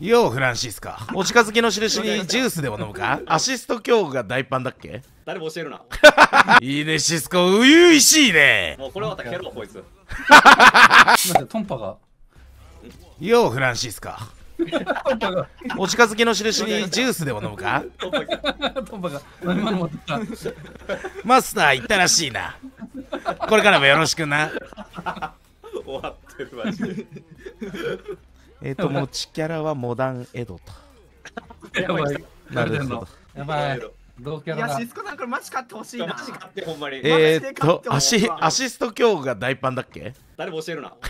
ようフランシスカ。お近づきの印にジュースでも飲むか？アシスト強が大パンだっけ？誰も教えるな。いいねシスコ。初々しいね。もうこれ終わったら蹴ろう、こいつ。なんでトンパが。ようフランシスカ。トンパが。お近づきの印にジュースでも飲むか？トンパが。何今の持ってきた。マスター行ったらしいな。これからもよろしくな。終わってる、マジで。えっ、と持ちキャラはモダンエドと。やばい。なるほど。やばい。同キャいや、シスコさんこれマジ買ってほしいな。マジ買って、ほんまに。えー、っとマアシアシスト強が大パンだっけ？誰も教えるな。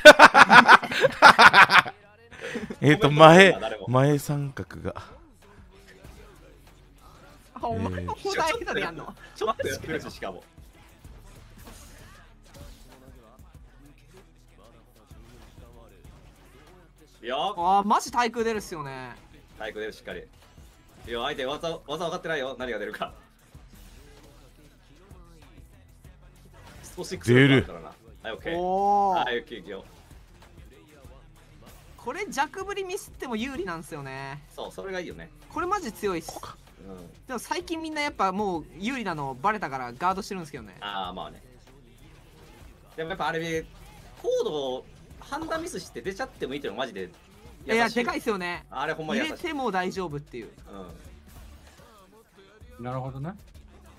えっ、と前前三角が。あお前もホダイドでやんの？ちょっとやってるし、しかも。いいよ。あー、マジ対空出るっすよね。体育出るしっかり。いいよ相手技技分かってないよ。何が出るか。スポシックス出る。からなはいオッケーおおは。いオッケーいくよ。これ弱振りミスっても有利なんですよね。そうそれがいいよね。これマジ強いっす。うん。でも最近みんなやっぱもう有利なのバレたからガードしてるんですけどね。ああまあね。でもやっぱあれコードを判断ミスして出ちゃってもいいっていうのはマジでいや、でかいいっすよね。あれほんまに入れても大丈夫っていう。なるほどね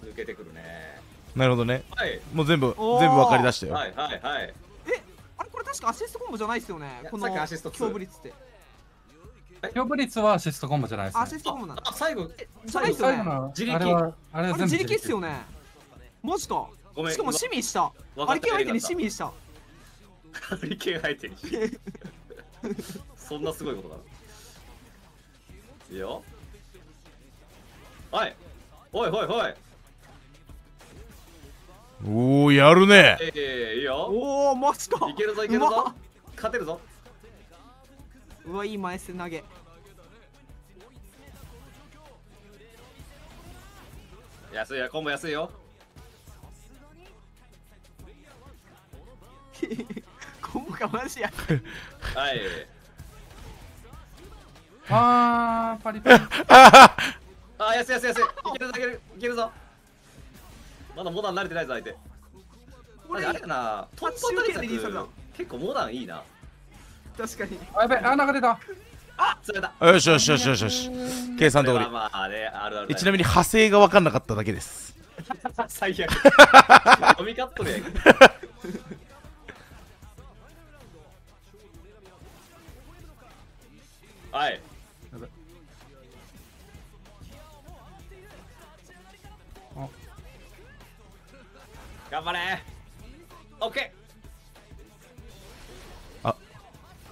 うん、抜けてくるねなるほどねはいもう全部全部分かりだしたよ、はいはいはいあれこれ確かアシストコンボじゃないっすよね？このさっきアシスト強ブリッツって。強ブ率はアシストコンボじゃないですアねシストコンボなんだ。あ最後じゃないっすよね？最後の自力あれはあれは自力っすよね。マジか。ごめんしかもシミした。あれ系相手にシミした。ハリケーン相手にそんなすごいことかな。いいよ。はいおいおいおい。おおやるね。ええいいよ。おお、マジか。いけるぞいけるぞ。勝てるぞ。うわ、いい前線投げ。安いよコンボ安いよ コンボがマジや。はい。あーパリパリ。あー安い安い安い。いけるぞいけけるぞ。まだモダン慣れてないぞ相手。これあれやなトントン結構モダンいいな。確かに。あやべあなんか出た。あ釣れた。よしよしよしよしよし。計算通り。まあねあるあるえちなみに派生が分かんなかっただけです。最悪。飲みカットで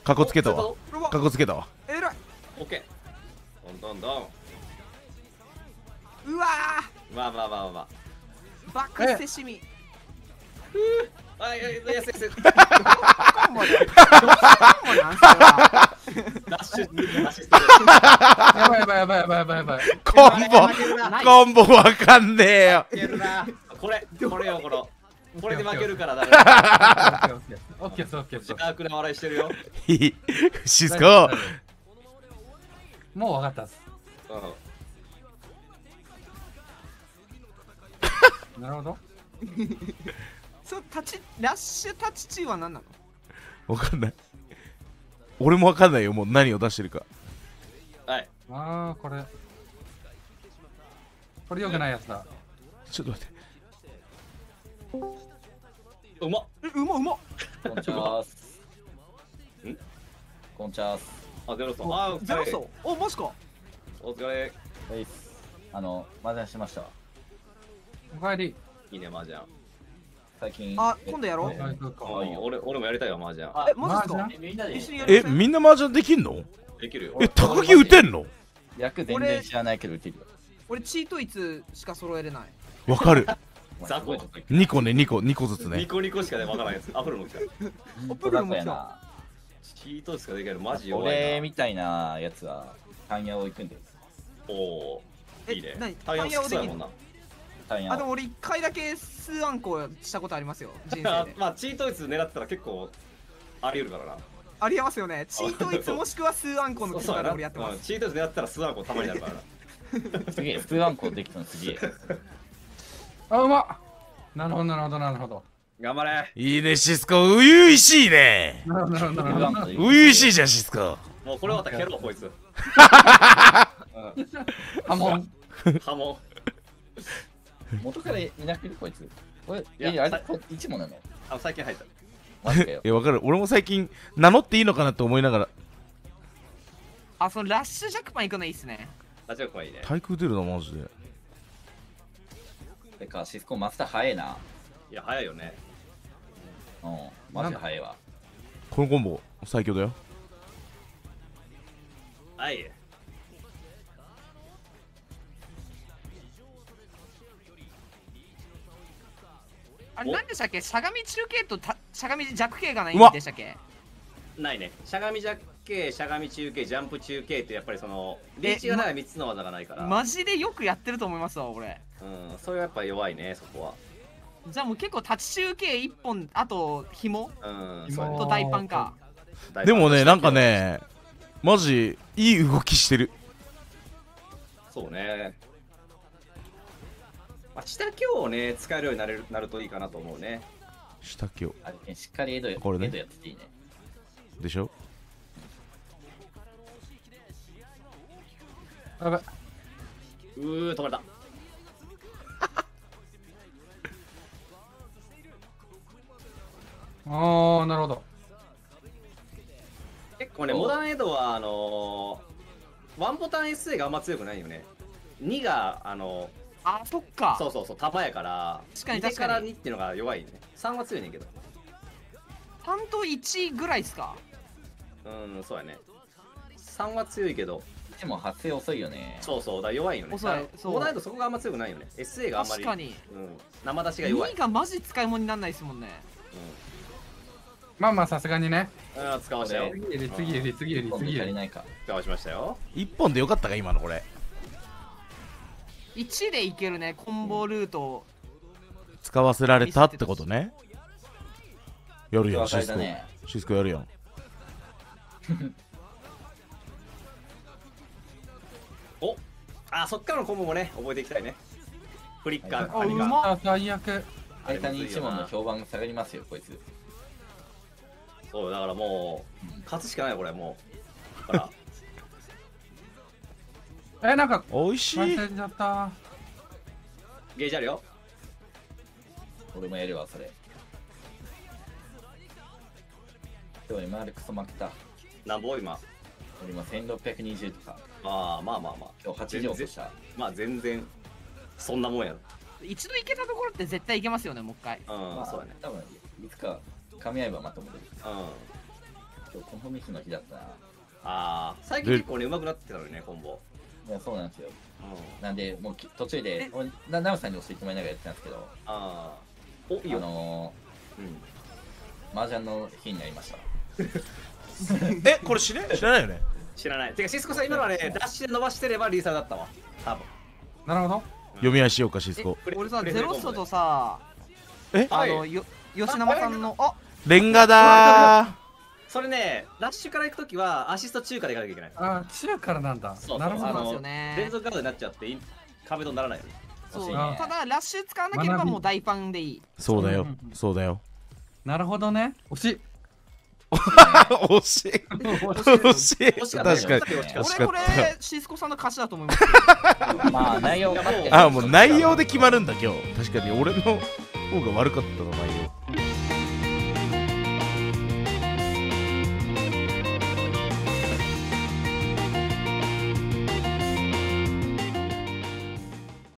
かっこつけたわ。おうわかっこつけたわ。えらい。オッケーどんどんどん。うわまあまあまあまあまーバックステシミ。ああいやいや安い安いコンボで？コンボなんすかダッシュアシストでやばいやばいやばいやばいやばいやばい。コンボコンボ分かんねえよ。これこれよこのこれで負けるからだ。めオッケーオッケー。オッケーですオッケーです。邪悪な笑いしてるよいいシスコもう分かったっすうんなるほどそう、立ち、ラッシュタッチ中は何なの分かんない俺も分かんないよもう何を出してるかはいあーこれこれ良くないやつ。だちょっと待ってうまっえ、うまうま。こんちゃーす。ん？こんちゃーす。あゼロソあお疲れゼロ層。お、マジか。お疲れはいっす。あの、麻雀しました？おかえりいいね麻雀最近。あ、今度やろう。あ行くかあいい俺俺もやりたいわ麻雀あえ、マジか？えみんな麻雀できんの？できるよえ高木打てんの？役全然知らないけど打てるよ。俺チートイツしか揃えれない。分かる雑魚すごいとこ2個ね2個2個ずつね。ニコニコしかねわからないやつアフロも来た。おプルルも来た。やな。チートしかできないマジ弱いな。俺みたいなやつは、タンヤを行くんで。おおえいいね。何？タイヤタイヤをできる好きそうやもんな。タンヤあ、でも俺一回だけ数アンコしたことありますよ。人生で。まあチート率狙ってたら結構あり得るからな。ありえますよね。チートイツもしくはスーアンコのそうやなキスで俺やってまうんすチートイツでやったらスワンコたまになるからな。すげえ、普通ワンコできたのすげえ。あうまっ。なるほどなるほどなるほど。頑張れ。いいねシスコ。初々しいね。なるほど初々しいじゃんシスコ。もうこれ終わったら蹴ろうこいつ。あもう波紋。元からいなくてこいつ。これ、いやえ、あれ一問なの？あ最近入った。い。やわかる。俺も最近名乗っていいのかなと思いながら。あそのラッシュジャックパン行くのいいっすね。あちょっといいね。対空出るなマジでてか、シスコマスター早いな。いや早いよね。うん、マジで早いわ。このコンボ最強だよ。はいあれお。何でしたっけ？しゃがみ中継とたしゃがみ弱系がないんでしたっけ？ないね。しゃがみ弱系しゃがみ中継ジャンプ中継ってやっぱりそのリーチがない3つの技がないから、マジでよくやってると思いますわ俺。うん、それはやっぱ弱いねそこじゃあもう結構立ち中継1本あと紐？はうん今そうと大パンか。大でもねなんかねマジいい動きしてる。そうね。まあ、下強をね使えるようになれるなるといいかなと思うね。下今あれしっかりエドやこれね。エドやってていいね。日でしょ？やばい。うー止まれた。ああなるほど。結構ねモダンエドはあのー、ワンボタン SA があんま強くないよね。2があのあそっか。そうそうそう玉やから確かに2でから確かに2っていうのが弱いね。3は強いねんけど。担当1ぐらいっすか？うんそうやね。3は強いけどでも発生遅いよね。そうそうだ弱いよね。遅いそう。モダンエドそこがあんま強くないよね。SA があんまり。確かに。うん、生出しが弱い。2、がマジ使い物にならないですもんね。まあまあさすがにね。うん、あー使わしたよ。次より次より次。より次よりないか。使わしましたよ。一本でよかったか今のこれ。1でいけるねコンボルート使わせられたってことね。やるやんシスコ。シスコやるやんおあーそっからのコンボもね覚えていきたいね。フリッカーあカニが。あ最悪。あれ間に一問の評判下がりますよ、こいつ。そうだからもう勝つしかないよこれもう。だから。えなんかおいしい。ゲージあるよ。俺もやるわ、それ。でも MR クソ負けた。なんぼ今？俺今1620とか。まあまあまあまあ。今日8時落とした。まあ全然そんなもんやろ。一度行けたところって絶対行けますよねもう一回。うん、まあそうだね。多分、いつか噛み合えばまともで。うん。今日コンフォミスの日だったな。ああ最近結構ね上手くなってきたのにねコンボいや、そうなんですよ。うん。なんで、もうき途中でなナムさんに教えてもらいながらやってたんですけど、ああおいいあよ、のうん、ー、麻雀の日になりました。えこれ知れ知らないよね？知らない。てかシスコさん今のはねダッシュで伸ばしてればリーサーだったわ。多分。なるほど。読み合いしようかシスコ。俺さゼロストとさえ？あのはい。よ吉生さんのあレンガだー。それねラッシュから行くときはアシスト中華で行かなきゃいけない。あ中からなんだ。そうそう。なるほど。ですよ連ね続カードになっちゃってい壁ドにならないよ。ねそう。ただラッシュ使わなければもう大パンでいい。そうだよ。そうだよ。なるほどね。惜しい惜しい。惜しい。惜しかった確かに俺これシスコさんの勝ちだと思います。まあ、内容が待ってあもう内容で決まるんだ今日。確かに俺の方が悪かったな内容